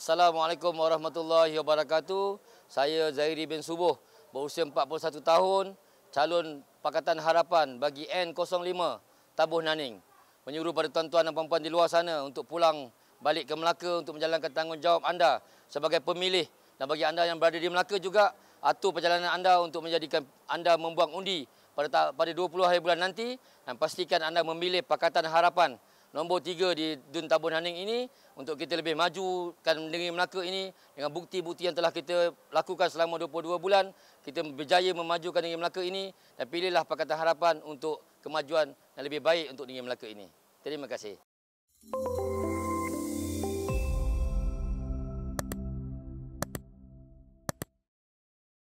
Assalamualaikum warahmatullahi wabarakatuh. Saya Zairi bin Subuh, berusia 41 tahun, calon Pakatan Harapan bagi N05 Tabuh Naning. Menyuruh pada tuan-tuan dan puan-puan di luar sana untuk pulang balik ke Melaka untuk menjalankan tanggungjawab anda sebagai pemilih dan bagi anda yang berada di Melaka juga atur perjalanan anda untuk menjadikan anda membuang undi pada pada 20 hari bulan nanti dan pastikan anda memilih Pakatan Harapan nombor tiga di Dun Tabun Haning ini untuk kita lebih majukan negeri Melaka ini dengan bukti-bukti yang telah kita lakukan selama 22 bulan kita berjaya memajukan negeri Melaka ini dan pilihlah Pakatan Harapan untuk kemajuan yang lebih baik untuk negeri Melaka ini. Terima kasih.